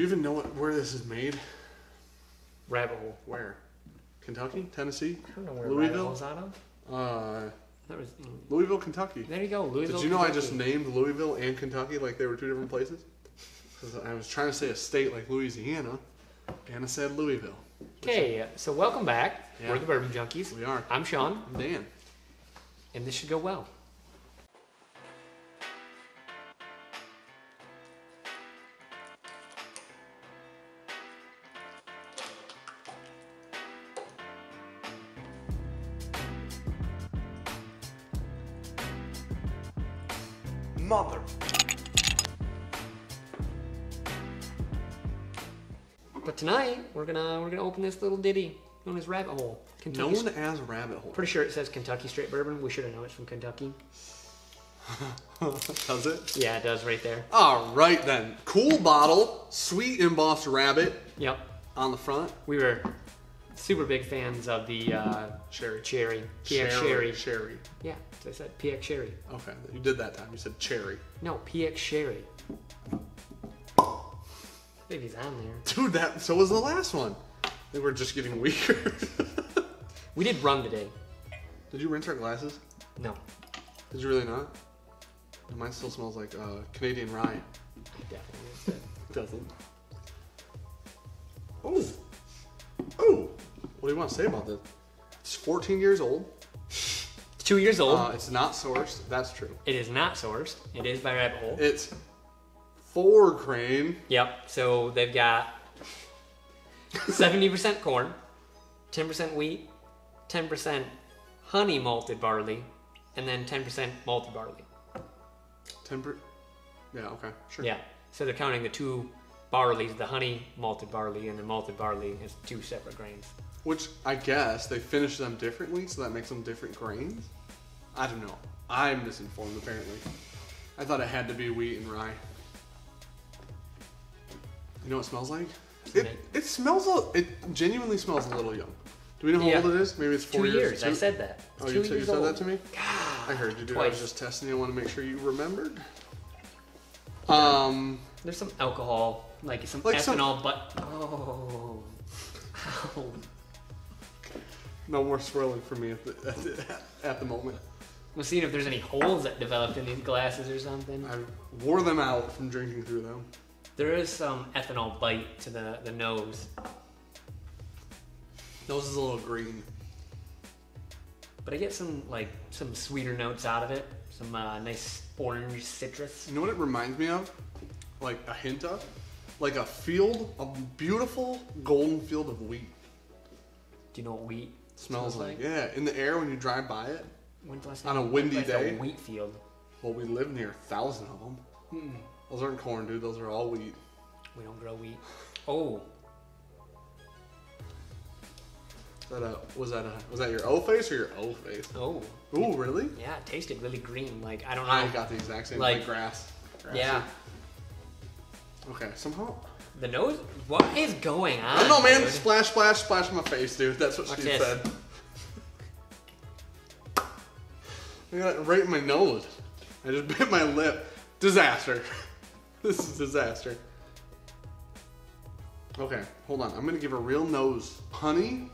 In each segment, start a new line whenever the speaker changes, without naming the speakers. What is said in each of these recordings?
Do you even know what, where this is made?
Rabbit hole.
Where? Kentucky? Tennessee?
I don't know where
Louisville?
Rabbit hole's out of.
Uh,
That was.
Louisville, Kentucky.
There you go, Louisville.
Did you know I just
Kentucky.
named Louisville and Kentucky like they were two different places? 'Cause I was trying to say a state like Louisiana, and I said Louisville.
Okay, so welcome back.
Yeah.
We're the Bourbon Junkies.
We are.
I'm Sean,
I'm Dan.
and this should go well.
Mother.
But tonight we're gonna we're gonna open this little ditty known as Rabbit Hole. Kentucky.
Known as Rabbit Hole.
Pretty sure it says Kentucky Straight Bourbon. We should have known it's from Kentucky.
Does it?
Yeah, it does right there.
All right then. Cool bottle, sweet embossed rabbit
Yep.
on the front.
We were super big fans of the uh,
Cherry.
cherry. PX Sherry.
Cherry.
Yeah, so I said PX Sherry.
Okay, you did that time. You said cherry.
No, PX Sherry. Baby's on there.
Dude, that so was the last one. They were just getting weaker.
We did run today.
did you rinse our glasses?
No,
Did you really not? Mine still smells like uh, Canadian rye.
I definitely missed it.
Doesn't. Oh. What do you want to say about this? It's 14 years old.
It's two years old.
Uh, it's not sourced. That's true.
it is not sourced. It is by Rabbit Hole.
It's four grain.
Yep. So they've got 70% corn, 10% wheat, 10% honey malted barley, and then 10% malted barley.
Temper. Yeah. Okay. Sure.
Yeah. So they're counting the two barleys, the honey malted barley and the malted barley as two separate grains.
Which I guess they finish them differently, so that makes them different grains. I don't know. I'm misinformed apparently. I thought it had to be wheat and rye. You know what it smells like? It, it smells a, it genuinely smells a little young. Do we know how
Yeah.
old it is? Maybe it's four
two years. I
two-
said that. It's
Oh, you, said- you said
old.
that to me? God, I heard you, dude. I was just testing you. I want to make sure you remembered. Um,
There's some alcohol, like some
Like some-
ethanol, but oh,
no more swirling for me at the, at the, at the moment.
I'm seeing if there's any holes that developed in these glasses or something.
I wore them out from drinking through them.
There is some ethanol bite to the, the nose,
Nose is a little green.
but I get some like some sweeter notes out of it. Some uh, nice orange citrus.
You know what it reminds me of? Like a hint of? Like a field, a beautiful golden field of wheat.
Do you know what wheat
Smells like, yeah, in the air when you drive by it.
When's last
On a windy
went by
day?
A wheat field.
Well, we live near a thousand of them. Hmm. Those aren't corn, dude. Those are all wheat.
We don't grow wheat. Oh,
Is that a, was that a, was that your O face or your O face?
oh,
Ooh, really?
yeah. It tasted really green. Like I don't know.
I got the exact same
Like-
like grass. Grassy.
yeah.
Okay. Somehow.
The nose. What is going on?
I don't know, man.
dude?
Splash, splash, splash my face, dude. That's what
Watch
she
this.
said. I got it right in my nose. I just bit my lip. Disaster. this is disaster. Okay, hold on. I'm gonna give a real nose. Honey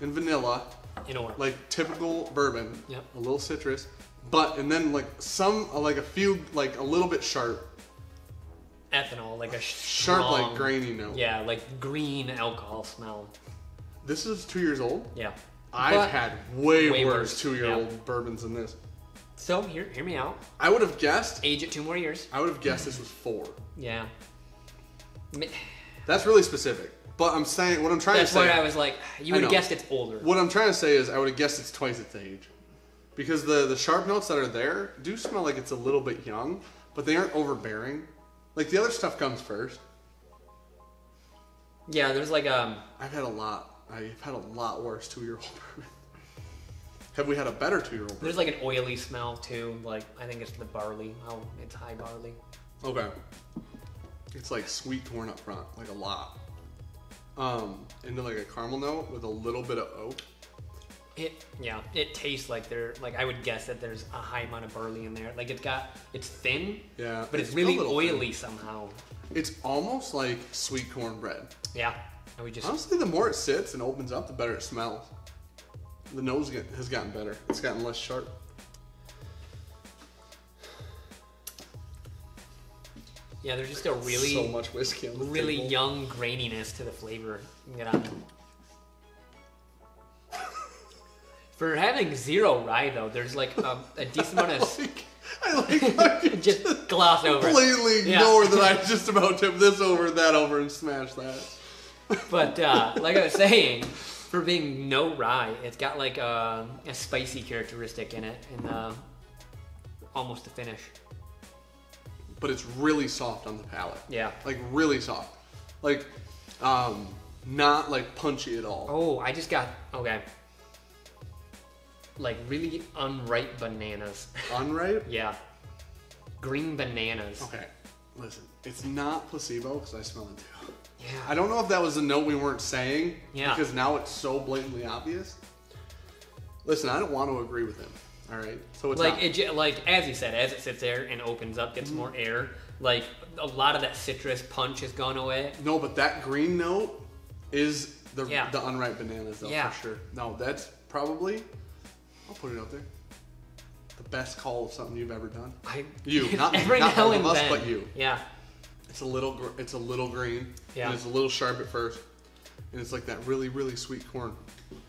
and vanilla,
In order.
like typical bourbon.
Yep.
A little citrus, but and then like some, like a few, like a little bit sharp,
ethanol, like a
sharp,
strong-
like grainy note.
Yeah, like green alcohol smell.
This is two years old.
Yeah.
I've
But-
had way,
Way
worse
worse,
two-year-old bourbons than this.
So hear hear me out.
I would have guessed.
Age it two more years.
I would have guessed this was four.
Yeah.
That's really specific. But I'm saying what I'm trying
That's
to say.
That's why I was like, you would have guessed it's older.
What I'm trying to say is I would have guessed it's twice its age, because the the sharp notes that are there do smell like it's a little bit young, but they aren't overbearing. Like the other stuff comes first.
Yeah, there's like um.
I've had a lot. I've had a lot worse two-year-old bourbon. Have we had a better two-year-old?
There's like an oily smell too. Like I think it's the barley. How it's high barley.
Okay. It's like sweet corn up front, like a lot. Um, into like a caramel note with a little bit of oak.
It yeah, it tastes like there. Like I would guess that there's a high amount of barley in there. Like it's got it's thin,
Yeah,
but it's,
it's
really
little thin.
oily somehow.
It's almost like sweet cornbread.
Yeah, and we just
Honestly, the more it sits and opens up, the better it smells. The nose get, has gotten better. It's gotten less sharp.
yeah, there's just a really
so much whiskey
really
table.
young graininess to the flavor. You For having zero rye though, there's like a, a decent amount of
Like, I like how you
just gloss over. it.
completely
Yeah.
ignore that I just about tipped this over and that over and smashed that.
But uh, like I was saying, for being no rye, it's got like a, a spicy characteristic in it, and uh, almost the finish.
But it's really soft on the palate.
Yeah.
Like really soft. Like um not like punchy at all.
Oh, I just got okay. Like really unripe bananas.
Unripe?
yeah. Green bananas.
Okay. Listen, it's not placebo because I smell it too.
Yeah.
I don't know if that was a note we weren't saying.
Yeah.
Because now it's so blatantly obvious. Listen, I don't want to agree with him. All right. So it's
like
not.
it, like as you said, as it sits there and opens up, gets mm-hmm. more air. Like a lot of that citrus punch has gone away.
no, but that green note is the
Yeah.
the unripe bananas though
Yeah.
for sure. No, that's probably. I'll put it out there. The best call of something you've ever done.
I
You, not me,
every
not
now
all of
and
us,
then.
but you.
Yeah.
It's a little. gr- It's a little green.
Yeah.
And it's a little sharp at first, and it's like that really really sweet corn.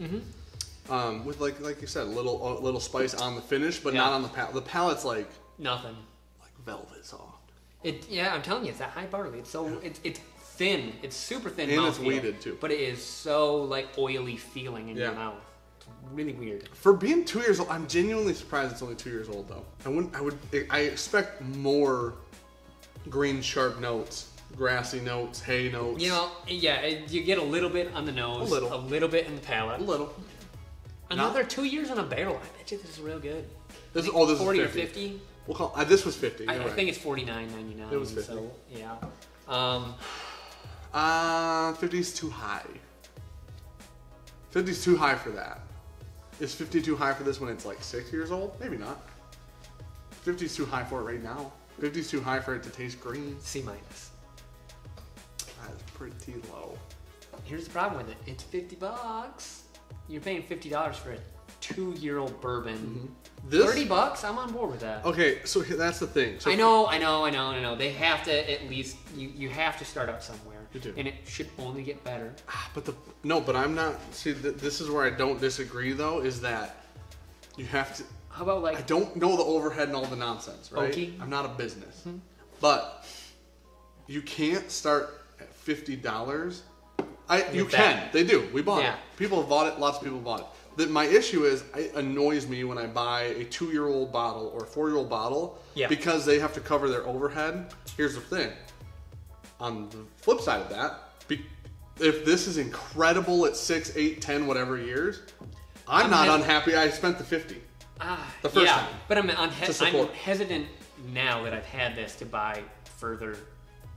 Mm-hmm.
Um, with like like you said, a little a little spice on the finish, but
Yeah.
not on the palate. The palate's like
Nothing.
like velvet soft,
It yeah, I'm telling you, it's that high barley. It's so it's it's thin. It's super thin.
And it's
mouthfeel,
weeded, too.
But it is so like oily feeling in
Yeah.
your mouth. Really weird.
for being two years old. I'm genuinely surprised it's only two years old though. I wouldn't. I would. I expect more green sharp notes, grassy notes, hay notes.
You know, yeah, you get a little bit on the nose,
A little.
a little bit in the palate.
a little.
Another two years on a barrel. I bet you this is real good.
This is oh, this
Forty
is
or
50. We'll call. Uh, this was 50.
I,
you're
I think it's forty nine ninety nine.
It was 50.
So yeah. Um,
Uh, 50 is too high. 50 is too high for that. Is 50 too high for this when it's like six years old? Maybe not. 50 is too high for it right now. 50 is too high for it to taste green.
C minus.
That is pretty low.
Here's the problem with it. It's fifty bucks. You're paying fifty dollars for a two year old bourbon.
This,
Thirty bucks. I'm on board with that.
Okay, so that's the thing. So
I know, I know, I know, I know. They have to at least you, you have to start out somewhere,
You do.
and it should only get better.
Ah, But the no, but I'm not. See, th- this is where I don't disagree though. Is that you have to.
How about like
I don't know the overhead and all the nonsense, right?
Oaky?
I'm not a business, but you can't start at fifty dollars. I you can.
that.
They do. We bought
Yeah.
it. People have bought it. Lots of people bought it. That my issue is it annoys me when I buy a two-year-old bottle or a four-year-old bottle
Yeah.
because they have to cover their overhead. Here's the thing. On the flip side of that, be, if this is incredible at six, eight, ten, whatever years, I'm,
I'm
not
hes-
unhappy. I spent the fifty.
ah,
the first
yeah,
time.
but I'm unhe- I'm hesitant now that I've had this to buy further.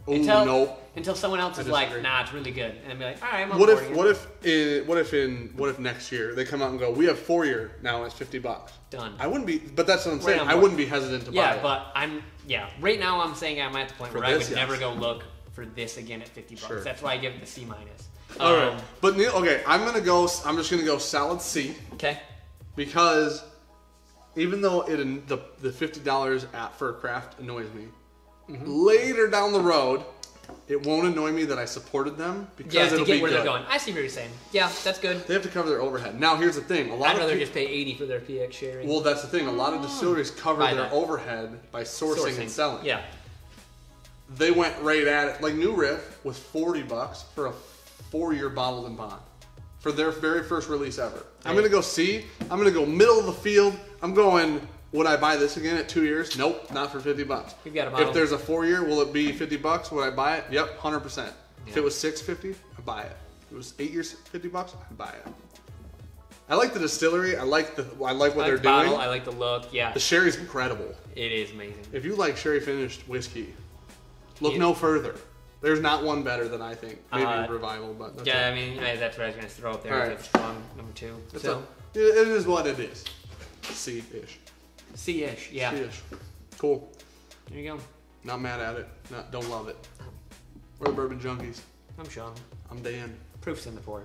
Ooh,
until
nope.
until someone else
I
is like,
disagree.
nah, it's really good, and I'm like, all right, I'm
What if
again.
what if in what if in what if next year they come out and go, we have four year now and it's fifty bucks.
Done.
I wouldn't be, but that's what I'm
Right
saying.
on
I wouldn't be hesitant to buy
Yeah, but I'm yeah. Right now, I'm saying I'm at the point
For
where I
this,
would
yes.
never go look for this again at 50 bucks.
Sure.
That's why I give it the C minus.
All right,
Um,
but Neil, okay, I'm gonna go. I'm just gonna go salad C
Okay.
because even though it the the fifty dollars at for a craft annoys me,
Mm-hmm.
later down the road, it won't annoy me that I supported them because
Yeah, to
it'll
get
be
where
good.
they're going. I see what you're saying. Yeah, that's good.
They have to cover their overhead. Now, here's the thing: a lot
I'd
of
rather
peop-
just pay 80 for their PX sherry.
well, that's the thing. A lot of distilleries cover
Buy
their
that.
overhead by sourcing, and selling.
Yeah.
they went right at it. Like New Riff was forty bucks for a four-year bottled and bond for their very first release ever. I'm gonna go see. I'm gonna go middle of the field. I'm going. Would I buy this again at two years? Nope, not for fifty bucks.
We've got a bottle.
If there's a four-year, will it be fifty bucks? Would I buy it? Yep, hundred percent. If it was six fifty, I'd buy it. If it was eight years, fifty bucks, I'd buy it. I like the distillery. I like the. I like what
I
they're
like the bottle.
doing.
I like the look. Yeah,
the sherry's incredible.
it is amazing.
If you like sherry finished whiskey, look
Yeah.
no further. There's not one better than I think. Maybe
Uh,
Revival, but that's
Yeah,
it.
I mean that's what I was gonna throw up there.
All
as a strong number two.
That's
so,
it. It, is what it is. C-ish.
C-ish. Yeah.
C-ish. Cool.
There you go.
Not mad at it. Not, don't love it. We're the Bourbon Junkies.
I'm Sean.
I'm Dan.
Proofs in the pour.